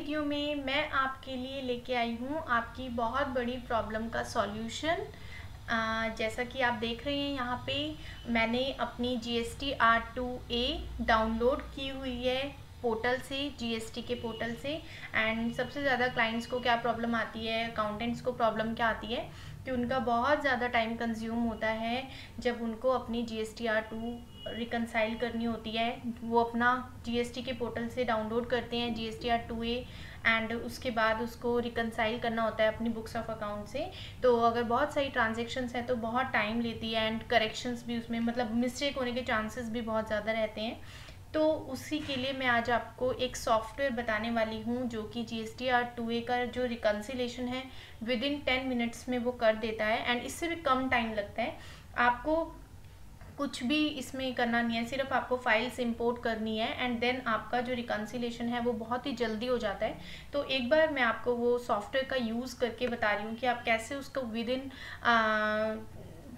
Video में मैं आपके लिए लेके आई हूँ आपकी बहुत बड़ी प्रॉब्लम का सॉल्यूशन। जैसा कि आप देख रहे हैं यहाँ पे मैंने अपनी G S T R two A download की हुई है। पोर्टल से जीएसटी के पोर्टल से। एंड सबसे ज़्यादा क्लाइंट्स को क्या प्रॉब्लम आती है? अकाउंटेंट्स को प्रॉब्लम क्या आती है? कि उनका बहुत ज़्यादा टाइम कंज्यूम होता है जब उनको अपनी G S T R two reconcile करनी होती है। वो अपना जीएसटी के पोर्टल से डाउनलोड करते हैं G S T R two and उसके बाद उसको रिकनसाइल करना होता है अपनी बुक्स ऑफ़ अकाउंट से। तो अगर बहुत सारी ट्रांजेक्शन्स हैं तो बहुत टाइम लेती है एंड करेक्शंस भी उसमें मतलब मिस्टेक होने के चांसेस भी बहुत ज़्यादा रहते हैं। तो उसी के लिए मैं आज आपको एक सॉफ्टवेयर बताने वाली हूँ जो कि G S T R two A का जो रिकन्सिलेशन है विद इन टेन मिनट्स में वो कर देता है एंड इससे भी कम टाइम लगता है। आपको कुछ भी इसमें करना नहीं है, सिर्फ़ आपको फाइल्स इंपोर्ट करनी है एंड देन आपका जो रिकन्सिलेशन है वो बहुत ही जल्दी हो जाता है। तो एक बार मैं आपको वो सॉफ्टवेयर का यूज़ करके बता रही हूँ कि आप कैसे उसको विद इन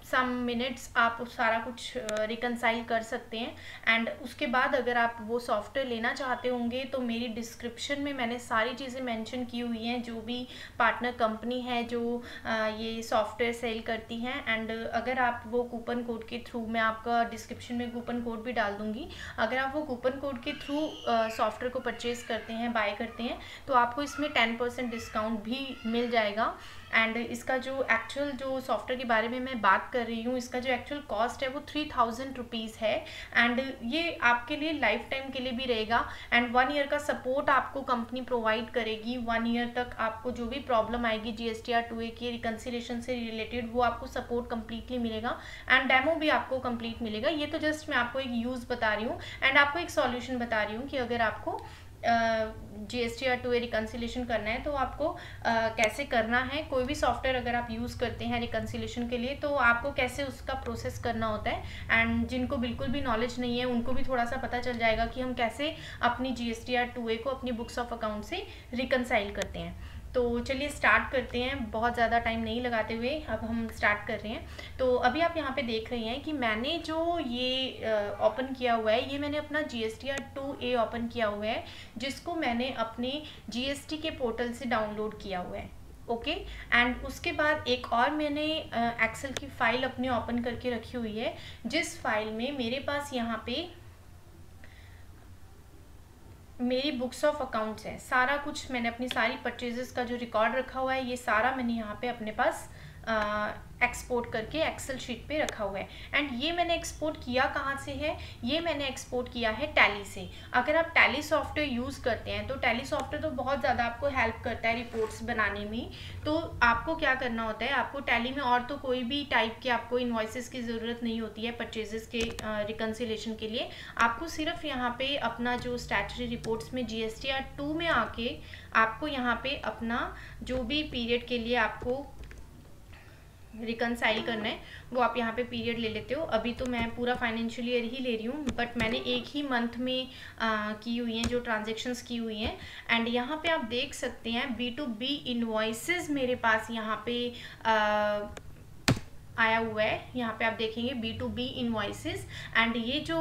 सम मिनट्स आप सारा कुछ रिकनसाइल कर सकते हैं। एंड उसके बाद अगर आप वो सॉफ्टवेयर लेना चाहते होंगे तो मेरी डिस्क्रिप्शन में मैंने सारी चीज़ें मेंशन की हुई हैं, जो भी पार्टनर कंपनी है, जो ये सॉफ्टवेयर सेल करती हैं। एंड अगर आप वो कूपन कोड के थ्रू मैं आपका डिस्क्रिप्शन में कूपन कोड भी डाल दूँगी। अगर आप वो कूपन कोड के थ्रू सॉफ्टवेयर को परचेज़ करते हैं बाय करते हैं तो आपको इसमें टेन परसेंट डिस्काउंट भी मिल जाएगा। एंड इसका जो एक्चुअल जो सॉफ्टवेयर के बारे में मैं बात कर रही हूँ, इसका जो एक्चुअल कॉस्ट है वो थ्री थाउज़ेंड रुपीज़ है। एंड ये आपके लिए लाइफ टाइम के लिए भी रहेगा। एंड वन ईयर का सपोर्ट आपको कंपनी प्रोवाइड करेगी। वन ईयर तक आपको जो भी प्रॉब्लम आएगी G S T R two A की रिकन्सिलेशन से रिलेटेड वो आपको सपोर्ट कम्प्लीटली मिलेगा। एंड डेमो भी आपको कंप्लीट मिलेगा। ये तो जस्ट मैं आपको एक यूज़ बता रही हूँ। एंड आपको एक सॉल्यूशन बता रही हूँ कि अगर आपको G S T R two A reconciliation करना है तो आपको आ, कैसे करना है? कोई भी सॉफ्टवेयर अगर आप यूज़ करते हैं रिकन्सिलेशन के लिए तो आपको कैसे उसका प्रोसेस करना होता है? एंड जिनको बिल्कुल भी नॉलेज नहीं है उनको भी थोड़ा सा पता चल जाएगा कि हम कैसे अपनी G S T R two A को अपनी बुक्स ऑफ़ अकाउंट से रिकनसाइल करते हैं। तो चलिए स्टार्ट करते हैं। बहुत ज़्यादा टाइम नहीं लगाते हुए अब हम स्टार्ट कर रहे हैं। तो अभी आप यहाँ पे देख रहे हैं कि मैंने जो ये ओपन किया हुआ है, ये मैंने अपना G S T two A open किया हुआ है, जिसको मैंने अपने जी एस टी के पोर्टल से डाउनलोड किया हुआ है। Okay okay? एंड उसके बाद एक और मैंने एक्सेल की फ़ाइल अपने ओपन करके रखी हुई है, जिस फ़ाइल में मेरे पास यहाँ पे मेरी बुक्स ऑफ़ अकाउंट्स हैं। सारा कुछ मैंने अपनी सारी परचेजेस का जो रिकॉर्ड रखा हुआ है, ये सारा मैंने यहाँ पे अपने पास एक्सपोर्ट करके एक्सेल शीट पे रखा हुआ है। एंड ये मैंने एक्सपोर्ट किया कहाँ से है? ये मैंने एक्सपोर्ट किया है टैली से। अगर आप टैली सॉफ्टवेयर यूज़ करते हैं तो टैली सॉफ्टवेयर तो बहुत ज़्यादा आपको हेल्प करता है रिपोर्ट्स बनाने में। तो आपको क्या करना होता है? आपको टैली में और तो कोई भी टाइप के आपको इन्वाइसिस की ज़रूरत नहीं होती है परचेजेस के रिकन्सिलेशन के लिए। आपको सिर्फ़ यहाँ पे अपना जो स्टैचुरी रिपोर्ट्स में जी एस में आके आपको यहाँ पे अपना जो भी पीरियड के लिए आपको रिकनसाइल करना है वो आप यहाँ पे पीरियड ले लेते हो। अभी तो मैं पूरा फाइनेंशियल ईयर ही ले रही हूँ बट मैंने एक ही मंथ में आ, की हुई हैं जो ट्रांजेक्शन्स की हुई हैं। एंड यहाँ पे आप देख सकते हैं बी टू बी इन्वॉइसेस मेरे पास यहाँ पे आ, आया हुआ है। यहाँ पे आप देखेंगे B to B invoices and ये जो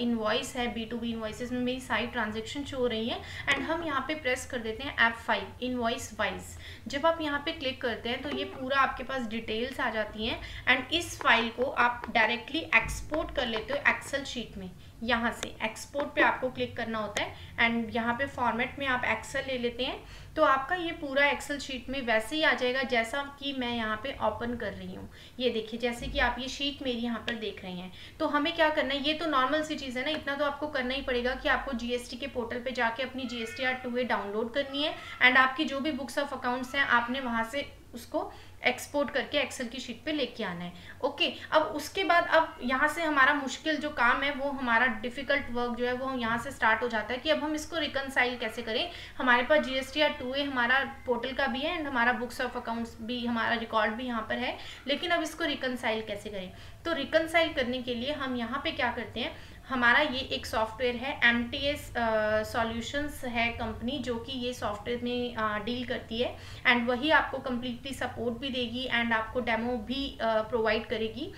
इन्वॉइस uh, है बी टू बी इन्वाइसेस में मेरी सारी ट्रांजेक्शन शो हो रही है एंड हम यहाँ पे प्रेस कर देते हैं एफ़ फाइव इन्वॉइस वाइज जब आप यहाँ पे क्लिक करते हैं तो ये पूरा आपके पास डिटेल्स आ जाती हैं एंड इस फ़ाइल को आप डायरेक्टली एक्सपोर्ट कर लेते हो एक्सेल शीट में। यहाँ से एक्सपोर्ट पे आपको क्लिक करना होता है एंड यहाँ पे फॉर्मेट में आप एक्सेल ले लेते हैं। तो आपका ये पूरा एक्सेल शीट में वैसे ही आ जाएगा जैसा कि मैं यहाँ पे ओपन कर रही हूँ। ये देखिए, जैसे कि आप ये शीट मेरी यहाँ पर देख रहे हैं। तो हमें क्या करना है? ये तो नॉर्मल सी चीज़ है ना, इतना तो आपको करना ही पड़ेगा कि आपको जीएसटी के पोर्टल पर जाके अपनी जी एस डाउनलोड करनी है। एंड आपकी जो भी बुक्स ऑफ़ अकाउंट्स हैं, आपने वहाँ से उसको एक्सपोर्ट करके एक्सेल की शीट पे लेके आना है। ओके अब उसके बाद अब यहाँ से हमारा मुश्किल जो काम है, वो हमारा डिफ़िकल्ट वर्क जो है, वो यहाँ से स्टार्ट हो जाता है कि अब हम इसको रिकनसाइल कैसे करें। हमारे पास G S T R two A हमारा पोर्टल का भी है एंड हमारा बुक्स ऑफ़ अकाउंट्स भी, हमारा रिकॉर्ड भी यहाँ पर है। लेकिन अब इसको रिकनसाइल कैसे करें? तो रिकनसाइल करने के लिए हम यहाँ पे क्या करते हैं हमारा ये एक सॉफ्टवेयर है एम टी एस सॉल्यूशंस है कंपनी जो कि ये सॉफ्टवेयर में डील करती है एंड वही आपको कम्प्लीटली सपोर्ट भी देगी एंड आपको डेमो भी प्रोवाइड करेगी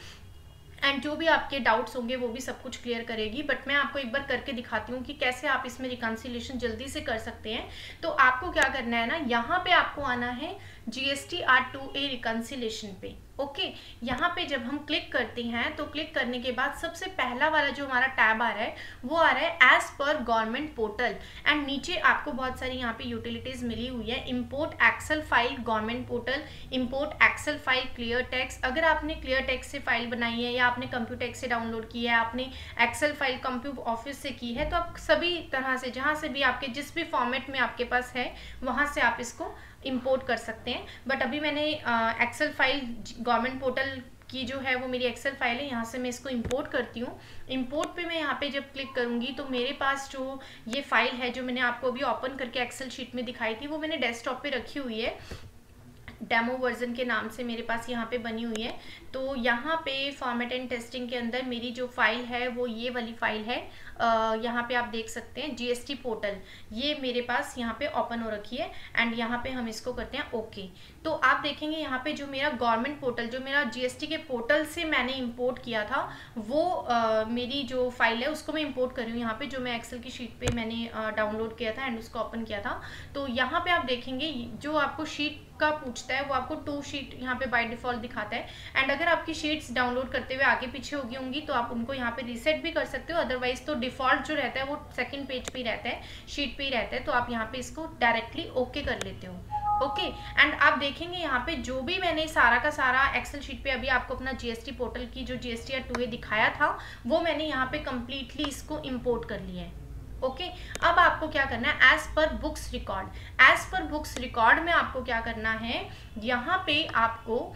एंड जो भी आपके डाउट्स होंगे वो भी सब कुछ क्लियर करेगी। बट मैं आपको एक बार करके दिखाती हूँ कि कैसे आप इसमें रिकन्सिलेशन जल्दी से कर सकते हैं। तो आपको क्या करना है ना, यहाँ पे आपको आना है G S T R two A reconciliation पे। ओके okay, यहाँ पे जब हम क्लिक करते हैं तो क्लिक करने के बाद सबसे पहला वाला जो हमारा टैब आ रहा है वो आ रहा है as per government portal and नीचे आपको बहुत सारी यहाँ पे यूटिलिटीज मिली हुई है. Import excel file government portal import excel file clear tax अगर आपने क्लियर टेक्स से फ़ाइल बनाई है या आपने कंप्यूटेक्स से डाउनलोड की है आपने एक्सेल फ़ाइल कंप्यूटर ऑफ़िस से की है तो आप सभी तरह से जहाँ से भी आपके जिस भी फॉर्मेट में आपके पास है वहाँ से आप इसको इंपोर्ट कर सकते हैं। बट अभी मैंने एक्सेल फ़ाइल गवर्नमेंट पोर्टल की जो है वो मेरी एक्सेल फ़ाइल है, यहाँ से मैं इसको इंपोर्ट करती हूँ। इंपोर्ट पे मैं यहाँ पे जब क्लिक करूँगी तो मेरे पास जो ये फ़ाइल है, जो मैंने आपको अभी ओपन करके एक्सेल शीट में दिखाई थी, वो मैंने डेस्कटॉप पे रखी हुई है। डेमो वर्जन के नाम से मेरे पास यहाँ पे बनी हुई है। तो यहाँ पे फॉर्मेट एंड टेस्टिंग के अंदर मेरी जो फ़ाइल है, वो ये वाली फ़ाइल है। यहाँ पे आप देख सकते हैं जीएसटी पोर्टल ये मेरे पास यहाँ पे ओपन हो रखी है एंड यहाँ पे हम इसको करते हैं ओके तो आप देखेंगे यहाँ पे जो मेरा गवर्नमेंट पोर्टल जो मेरा जीएसटी के पोर्टल से मैंने इंपोर्ट किया था वो आ, मेरी जो फ़ाइल है उसको मैं इंपोर्ट कर रही हूँ। यहाँ पे जो मैं एक्सेल की शीट पे मैंने डाउनलोड किया था एंड उसको ओपन किया था। तो यहाँ पे आप देखेंगे जो आपको शीट का पूछता है वो आपको टू शीट यहाँ पे बाय डिफ़ॉल्ट दिखाता है। एंड अगर आपकी शीट्स डाउनलोड करते हुए आगे पीछे होगी होंगी तो आप उनको यहाँ पे रीसेट भी कर सकते हो। अदरवाइज़ तो डिफ़ॉल्ट जो रहता है वो सेकंड पेज पे ही रहता है शीट पे ही रहता है। तो आप यहाँ पे इसको डायरेक्टली ओके okay कर लेते हो। ओके okay, एंड आप देखेंगे यहाँ पे जो भी मैंने सारा का सारा एक्सेल शीट पे अभी आपको अपना जीएसटी पोर्टल की जो जीएसटी या टू दिखाया था वो मैंने यहाँ पे कम्प्लीटली इसको इम्पोर्ट कर लिया है। ओके अब आपको क्या करना है? As per books record as per books record में आपको क्या करना है? यहाँ पे आपको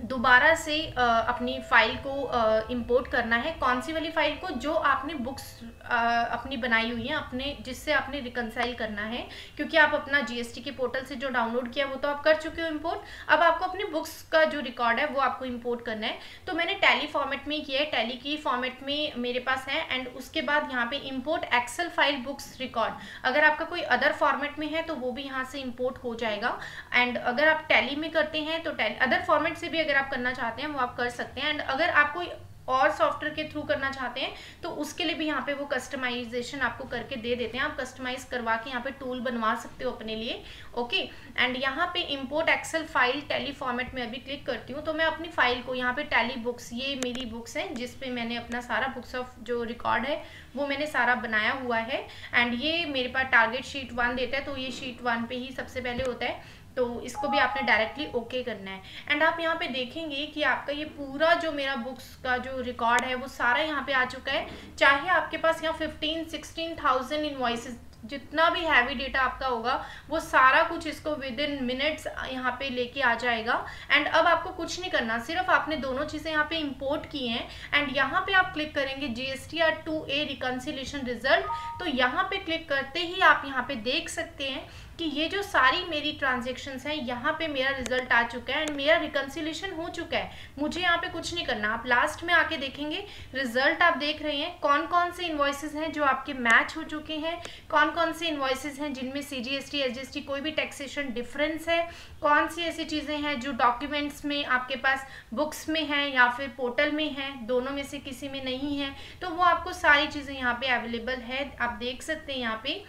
दोबारा से अपनी फ़ाइल को इंपोर्ट करना है। कौन सी वाली फ़ाइल को? जो आपने बुक्स अपनी बनाई हुई है, अपने, जिससे आपने रिकनसाइल करना है। क्योंकि आप अपना जीएसटी के पोर्टल से जो डाउनलोड किया, वो तो आप कर चुके हो इंपोर्ट अब आपको अपनी बुक्स का जो रिकॉर्ड है, वो आपको इंपोर्ट करना है। तो मैंने टैली फॉर्मेट में किया है। टैली की फॉर्मेट में मेरे पास है। एंड उसके बाद यहाँ पे import excel file books record अगर आपका कोई अदर फॉर्मेट में है तो वो भी यहाँ से इम्पोर्ट हो जाएगा। एंड अगर आप टैली में करते हैं तो अदर फॉर्मेट से भी अगर आप करना चाहते हैं, वो आप कर सकते हैं। एंड अगर आप कोई और सॉफ्टवेयर के थ्रू करना चाहते हैं तो उसके लिए भी यहाँ पे वो कस्टमाइजेशन आपको करके दे देते हैं। आप कस्टमाइज करवा के यहाँ पे टूल बनवा सकते हो अपने लिए ओके एंड यहाँ पे import excel file Tally format में अभी क्लिक करती हूँ तो मैं अपनी फ़ाइल को यहाँ पे टैली बुक्स ये मेरी बुक्स हैं, जिस पे मैंने अपना सारा बुक्स ऑफ़ जो रिकॉर्ड है, वो मैंने सारा बनाया हुआ है। एंड ये मेरे पास टारगेट शीट वन देता है तो ये शीट वन पे ही सबसे पहले होता है। तो इसको भी आपने डायरेक्टली ओके करना है। एंड आप यहाँ पे देखेंगे कि आपका ये पूरा जो मेरा बुक्स का जो रिकॉर्ड है, वो सारा यहाँ पे आ चुका है। चाहे आपके पास यहाँ फिफ्टीन सिक्सटीन थाउज़ेंड इन्वाइसेस जितना भी हैवी डेटा आपका होगा, वो सारा कुछ इसको विद इन मिनट्स यहाँ पे लेके आ जाएगा। एंड अब आपको कुछ नहीं करना, सिर्फ़ आपने दोनों चीज़ें यहाँ पे इंपोर्ट की हैं। एंड यहाँ पे आप क्लिक करेंगे G S T R two A reconciliation result तो यहाँ पे क्लिक करते ही आप यहाँ पे देख सकते हैं कि ये जो सारी मेरी ट्रांजेक्शन्स हैं, यहाँ पे मेरा रिज़ल्ट आ चुका है एंड मेरा रिकन्सिलेशन हो चुका है। मुझे यहाँ पे कुछ नहीं करना। आप लास्ट में आके देखेंगे रिज़ल्ट आप देख रहे हैं कौन कौन से इन्वॉइसेस हैं जो आपके मैच हो चुके हैं कौन कौन से इन्वॉइसेस हैं जिनमें C G S T S G S T कोई भी टैक्सेशन डिफरेंस है, कौन सी ऐसी चीज़ें हैं जो डॉक्यूमेंट्स में आपके पास बुक्स में हैं या फिर पोर्टल में हैं, दोनों में से किसी में नहीं है तो वो आपको सारी चीज़ें यहाँ पे अवेलेबल है। आप देख सकते हैं यहाँ पे।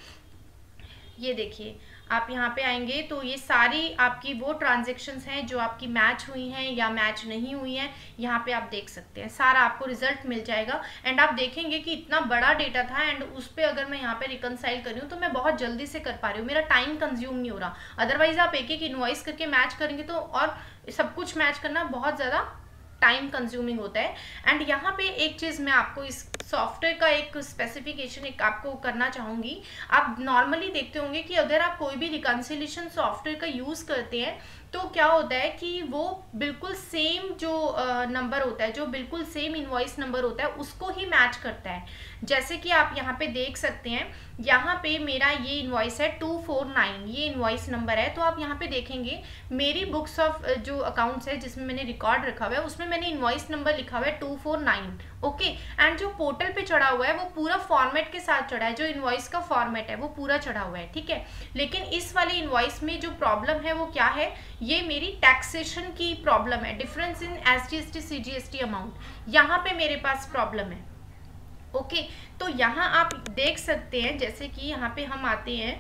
ये देखिए आप यहाँ पे आएँगे तो ये सारी आपकी वो ट्रांजेक्शन्स हैं जो आपकी मैच हुई हैं या मैच नहीं हुई हैं, यहाँ पे आप देख सकते हैं। सारा आपको रिज़ल्ट मिल जाएगा। एंड आप देखेंगे कि इतना बड़ा डेटा था एंड उस पर अगर मैं यहाँ पे रिकनसाइल कर तो मैं बहुत जल्दी से कर पा रही हूँ। मेरा टाइम कंज्यूम नहीं हो रहा। अदरवाइज़ आप एक एक इन्वाइस करके मैच करेंगे तो और सब कुछ मैच करना बहुत ज़्यादा टाइम कंज्यूमिंग होता है। एंड यहाँ पे एक चीज़ मैं आपको इस सॉफ्टवेयर का एक स्पेसिफिकेशन एक आपको करना चाहूँगी। आप नॉर्मली देखते होंगे कि अगर आप कोई भी रिकन्सिलेशन सॉफ्टवेयर का यूज़ करते हैं तो क्या होता है कि वो बिल्कुल सेम जो नंबर होता है, जो बिल्कुल सेम इन्वॉइस नंबर होता है, उसको ही मैच करता है। जैसे कि आप यहाँ पे देख सकते हैं, यहाँ पे मेरा ये इन्वॉइस है टू फोर नाइन ये इन्वॉइस नंबर है। तो आप यहाँ पे देखेंगे, मेरी बुक्स ऑफ़ जो अकाउंट्स है, जिसमें मैंने रिकॉर्ड रखा हुआ है, उसमें मैंने इन्वॉइस नंबर लिखा हुआ है two four nine okay and जो पोर्टल पे चढ़ा हुआ है, वो पूरा फॉर्मेट के साथ चढ़ा है, जो इन्वॉइस का फॉर्मेट है, वो पूरा चढ़ा हुआ है, ठीक है? लेकिन इस वाले इन्वॉइस में जो प्रॉब्लम है, वो क्या है? ये मेरी टैक्सेशन की प्रॉब्लम है. Difference in S T S T C G S T amount यहाँ पे मेरे पास प्रॉब्लम है. ओके okay, तो यहाँ आप देख सकते हैं जैसे कि यहाँ पे हम आते हैं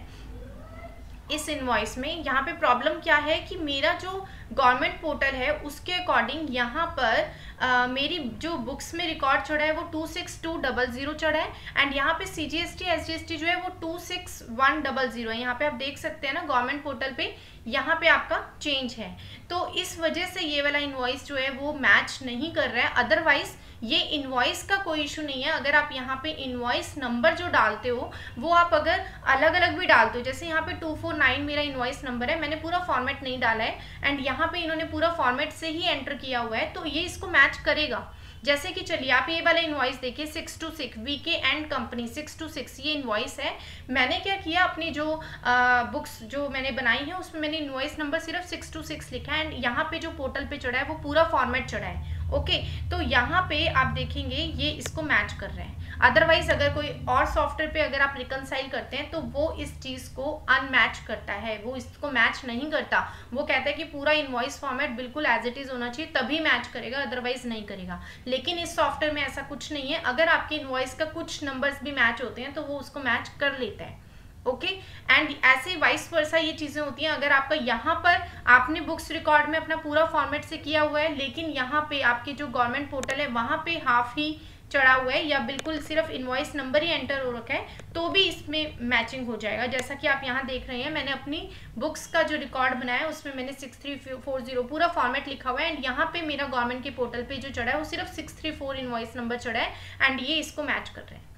इस इन्वॉइस में यहाँ पे प्रॉब्लम क्या है कि मेरा जो गवर्नमेंट पोर्टल है उसके अकॉर्डिंग यहाँ पर आ, मेरी जो बुक्स में रिकॉर्ड चढ़ा है वो two six two double zero चढ़ा है एंड यहाँ पे C G S T S G S T जो है वो two six one double zero है। यहाँ पे आप देख सकते हैं ना गवर्नमेंट पोर्टल पे यहाँ पे आपका चेंज है। तो इस वजह से ये वाला इन्वॉइस जो है वो मैच नहीं कर रहा है। अदरवाइज़ ये इन्वॉइस का कोई इशू नहीं है। अगर आप यहाँ पे इन्वॉइस नंबर जो डालते हो वो आप अगर अलग अलग भी डालते हो जैसे यहाँ पे टू फोर नाइन मेरा इन्वॉइस नंबर है मैंने पूरा फॉर्मेट नहीं डाला है एंड यहाँ पे इन्होंने पूरा फॉर्मेट से ही एंटर किया हुआ है तो ये इसको मैच करेगा। जैसे कि चलिए आप ये वाला इन्वॉइस देखिए six two six V K and company six two six ये इन्वॉइस है। मैंने क्या किया अपनी जो आ, बुक्स जो मैंने बनाई है उसमें मैंने इन्वॉइस नंबर सिर्फ़ सिक्स टू सिक्स लिखा है एंड यहाँ पे जो पोर्टल पे चढ़ा है वो पूरा फॉर्मेट चढ़ा है। ओके तो यहाँ पे आप देखेंगे, ये इसको मैच कर रहे हैं। अदरवाइज़ अगर कोई और सॉफ्टवेयर पे अगर आप रिकनसाइल करते हैं तो वो इस चीज़ को अनमैच करता है। वो इसको मैच नहीं करता। वो कहता है कि पूरा इन्वॉइस फॉर्मेट बिल्कुल एज इट इज़ होना चाहिए, तभी मैच करेगा अदरवाइज़ नहीं करेगा। लेकिन इस सॉफ्टवेयर में ऐसा कुछ नहीं है। अगर आपके इन्वॉइस का कुछ नंबर्स भी मैच होते हैं तो वो उसको मैच कर लेता है। ओके एंड ऐसे वाइस वर्सा ये चीज़ें होती हैं। अगर आपका यहाँ पर आपने बुक्स रिकॉर्ड में अपना पूरा फॉर्मेट से किया हुआ है, लेकिन यहाँ पे आपके जो गवर्नमेंट पोर्टल है, वहाँ पे हाफ़ ही चढ़ा हुआ है या बिल्कुल सिर्फ़ इनवॉइस नंबर ही एंटर हो रखा है तो भी इसमें मैचिंग हो जाएगा। जैसा कि आप यहाँ देख रहे हैं, मैंने अपनी बुक्स का जो रिकॉर्ड बनाया है, उसमें मैंने सिक्स थ्री फोर ज़ीरो पूरा फॉर्मेट लिखा हुआ है। एंड यहाँ पे मेरा गवर्नमेंट के पोर्टल पे जो चढ़ा है, वो सिर्फ़ six three four invoice number चढ़ा है। एंड ये इसको मैच कर रहे हैं।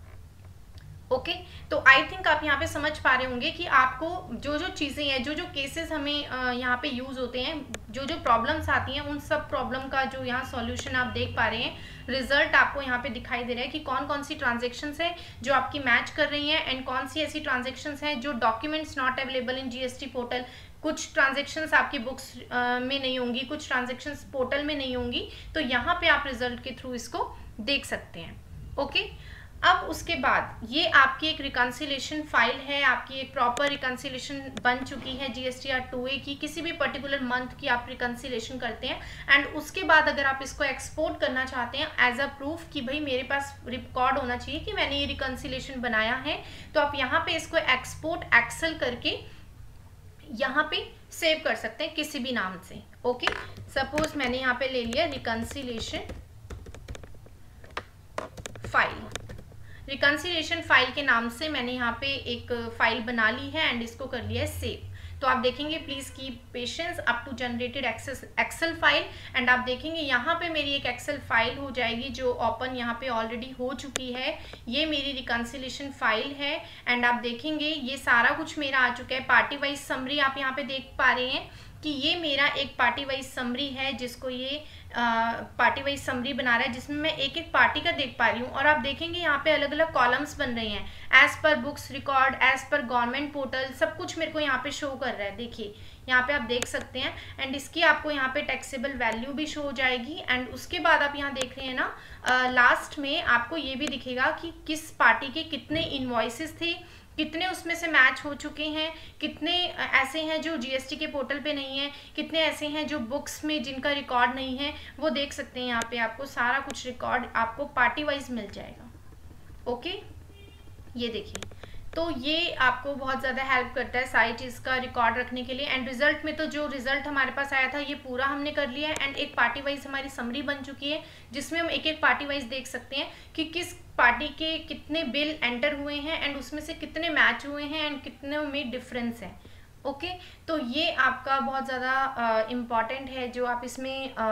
Okay okay? तो आई थिंक आप यहाँ पे समझ पा रहे होंगे कि आपको जो जो चीज़ें हैं जो जो केसेस हमें यहाँ पे यूज़ होते हैं जो जो प्रॉब्लम्स आती हैं, उन सब प्रॉब्लम का जो यहाँ सॉल्यूशन आप देख पा रहे हैं रिज़ल्ट आपको यहाँ पे दिखाई दे रहा है कि कौन कौन सी ट्रांजेक्शन है जो आपकी मैच कर रही हैं एंड कौन सी ऐसी ट्रांजेक्शन हैं जो documents not available in GST portal कुछ ट्रांजेक्शन्स आपकी बुक्स में नहीं होंगी, कुछ ट्रांजेक्शन्स पोर्टल में नहीं होंगी तो यहाँ पे आप रिज़ल्ट के थ्रू इसको देख सकते हैं ओके okay? अब उसके बाद, ये आपकी एक रिकन्सिलेशन फ़ाइल है, आपकी एक प्रॉपर रिकन्सिलेशन बन चुकी है G S R two A की, किसी भी पर्टिकुलर मंथ की आप रिकन्सिलेशन करते हैं। एंड उसके बाद अगर आप इसको एक्सपोर्ट करना चाहते हैं एज अ प्रूफ कि भाई मेरे पास रिकॉर्ड होना चाहिए कि मैंने ये रिकन्सिलेशन बनाया है तो आप यहाँ पे इसको एक्सपोर्ट एक्सल करके यहाँ पे सेव कर सकते हैं किसी भी नाम से ओके सपोज़ मैंने यहाँ पे ले लिया रिकन्सिलेशन फ़ाइल रिकन्सिलेशन फ़ाइल के नाम से मैंने यहाँ पे एक फ़ाइल बना ली है एंड इसको कर लिया है सेव तो आप देखेंगे प्लीज़ की patience up to generated excel file and आप देखेंगे, यहाँ पे मेरी एक एक्सेल फ़ाइल हो जाएगी जो ओपन यहाँ पे ऑलरेडी हो चुकी है. ये मेरी रिकन्सिलेशन फ़ाइल है. एंड आप देखेंगे, ये सारा कुछ मेरा आ चुका है. पार्टी वाइज समरी आप यहाँ पे देख पा रहे हैं कि ये मेरा एक पार्टी वाइज समरी है जिसको ये पार्टी वाइज समरी बना रहा है, जिसमें मैं एक एक पार्टी का देख पा रही हूँ, और आप देखेंगे यहाँ पे अलग अलग कॉलम्स बन रहे हैं। As per books record as per government portal सब कुछ मेरे को यहाँ पे शो कर रहा है। देखिए, यहाँ पे आप देख सकते हैं एंड इसकी आपको यहाँ पे टैक्सेबल वैल्यू भी शो हो जाएगी एंड उसके बाद आप यहाँ देख रहे हैं ना लास्ट में आपको ये भी दिखेगा कि किस पार्टी के कितने इन्वॉइसिस थे कितने उसमें से मैच हो चुके हैं, कितने ऐसे हैं जो जीएसटी के पोर्टल पे नहीं है, कितने ऐसे हैं जो बुक्स में जिनका रिकॉर्ड नहीं है, वो देख सकते हैं यहाँ पे आपको, सारा कुछ रिकॉर्ड आपको पार्टी वाइज मिल जाएगा। ओके ये देखिए। तो ये आपको बहुत ज़्यादा हेल्प करता है सारी चीज़ का रिकॉर्ड रखने के लिए। एंड रिज़ल्ट में तो जो रिज़ल्ट हमारे पास आया था ये पूरा हमने कर लिया है। एंड एक पार्टी वाइज हमारी समरी बन चुकी है जिसमें हम एक एक पार्टी वाइज देख सकते हैं कि किस पार्टी के कितने बिल एंटर हुए हैं एंड उसमें से कितने मैच हुए हैं एंड कितने में डिफरेंस है। ओके okay, तो ये आपका बहुत ज़्यादा इंपॉर्टेंट है जो आप इसमें आ,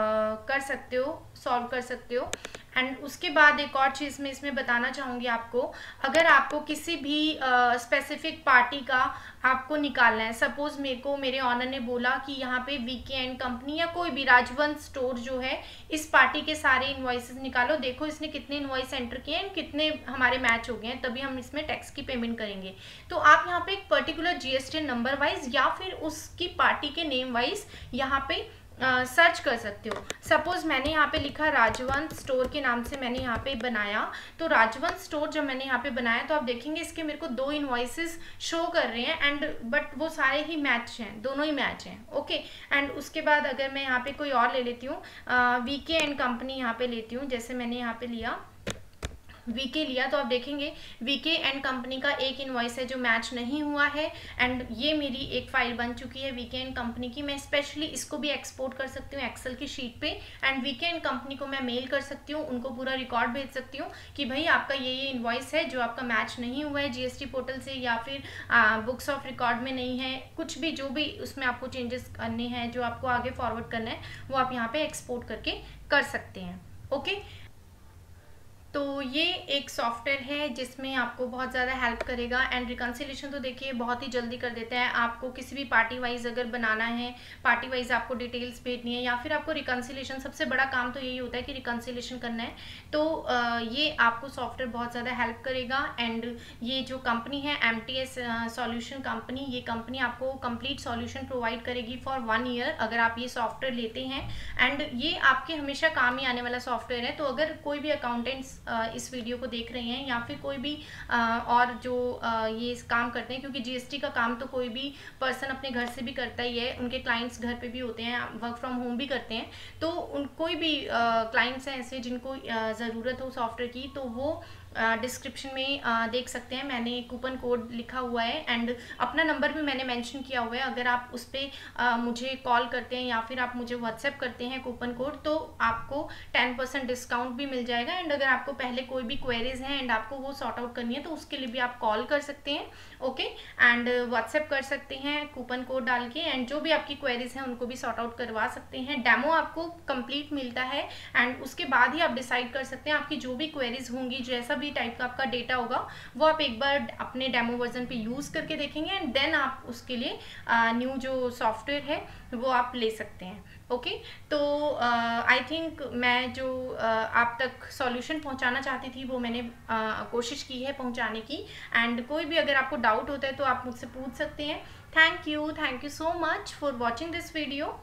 कर सकते हो सॉल्व कर सकते हो। एंड उसके बाद एक और चीज़ मैं इसमें बताना चाहूँगी आपको। अगर आपको किसी भी स्पेसिफिक पार्टी का आपको निकालना है सपोज़ मेरे को, मेरे ऑनर ने बोला कि यहाँ पे वीके एंड कंपनी या कोई भी राजवंश स्टोर जो है, इस पार्टी के सारे इन्वॉइसेस निकालो। देखो इसने कितने इन्वाइस एंटर किए हैं, कितने हमारे मैच हो गए हैं, तभी हम इसमें टैक्स की पेमेंट करेंगे। तो आप यहाँ पे एक पर्टिकुलर जीएसटी नंबर वाइज या फिर उसकी पार्टी के नेम वाइज यहाँ पे सर्च कर सकते हो। सपोज़ मैंने यहाँ पे लिखा राजवंत स्टोर के नाम से मैंने यहाँ पे बनाया। तो राजवंत स्टोर जब मैंने यहाँ पे बनाया तो आप देखेंगे इसके मेरे को दो इन्वाइसिस शो कर रहे हैं एंड बट वो सारे ही मैच हैं, दोनों ही मैच हैं ओके एंड उसके बाद अगर मैं यहाँ पे कोई और ले लेती हूँ वी के एंड कंपनी यहाँ पे लेती हूँ, जैसे मैंने यहाँ पे लिया। वीके लिया तो आप देखेंगे वीके एंड कंपनी का एक इन्वॉइस है जो मैच नहीं हुआ है एंड ये मेरी एक फ़ाइल बन चुकी है वीके एंड कंपनी की। मैं स्पेशली इसको भी एक्सपोर्ट कर सकती हूँ एक्सेल की शीट पे एंड वीके एंड कंपनी को मैं मेल कर सकती हूँ, उनको पूरा रिकॉर्ड भेज सकती हूँ कि भाई आपका ये ये इन्वॉइस है जो आपका मैच नहीं हुआ है जीएसटी पोर्टल से या फिर बुक्स ऑफ़ रिकॉर्ड में नहीं है। कुछ भी, जो भी उसमें आपको चेंजेस करने हैं, जो आपको आगे फॉरवर्ड करना है, वो आप यहाँ पर एक्सपोर्ट करके कर सकते हैं। Okay okay? तो ये एक सॉफ्टवेयर है जिसमें आपको बहुत ज़्यादा हेल्प करेगा एंड रिकन्सिलेशन तो देखिए बहुत ही जल्दी कर देता है। आपको किसी भी पार्टी वाइज अगर बनाना है पार्टी वाइज आपको डिटेल्स भेजनी है या फिर आपको रिकन्सिलेशन सबसे बड़ा काम तो यही होता है कि रिकन्सिलेशन करना है। तो ये आपको सॉफ्टवेयर बहुत ज़्यादा हेल्प करेगा एंड ये जो कंपनी है एम टी एस कंपनी ये कंपनी आपको कंप्लीट सॉल्यूशन प्रोवाइड करेगी फॉर वन ईयर अगर आप ये सॉफ्टवेयर लेते हैं। एंड ये आपके हमेशा काम ही आने वाला सॉफ्टवेयर है। तो अगर कोई भी अकाउंटेंट्स इस वीडियो को देख रहे हैं या फिर कोई भी और जो ये काम करते हैं, क्योंकि जीएसटी का काम तो कोई भी पर्सन अपने घर से भी करता ही है, उनके क्लाइंट्स घर पे भी होते हैं वर्क फ्रॉम होम भी करते हैं तो उन, कोई भी क्लाइंट्स हैं ऐसे जिनको ज़रूरत हो सॉफ्टवेयर की तो वो डिस्क्रिप्शन में आ, देख सकते हैं। मैंने कूपन कोड लिखा हुआ है एंड अपना नंबर भी मैंने मेंशन किया हुआ है। अगर आप उस पर मुझे कॉल करते हैं या फिर आप मुझे व्हाट्सएप करते हैं कूपन कोड तो आपको टेन परसेंट डिस्काउंट भी मिल जाएगा। एंड अगर आपको पहले कोई भी क्वेरीज हैं एंड आपको वो सॉर्ट आउट करनी है तो उसके लिए भी आप कॉल कर सकते हैं। ओके एंड व्हाट्सएप कर सकते हैं कूपन कोड डाल के एंड जो भी आपकी क्वेरीज हैं उनको भी सॉर्ट आउट करवा सकते हैं। डेमो आपको कंप्लीट मिलता है। एंड उसके बाद ही आप डिसाइड कर सकते हैं आपकी जो भी क्वेरीज होंगी जैसा भी टाइप का आपका डेटा होगा वो आप एक बार अपने डेमो वर्जन पे यूज़ करके देखेंगे एंड देन आप उसके लिए न्यू जो सॉफ्टवेयर है वो आप ले सकते हैं ओके okay? तो आई uh, थिंक मैं जो uh, आप तक सॉल्यूशन पहुंचाना चाहती थी वो मैंने uh, कोशिश की है पहुँचाने की एंड कोई भी अगर आपको डाउट होता है तो आप मुझसे पूछ सकते हैं thank you thank you so much for watching this video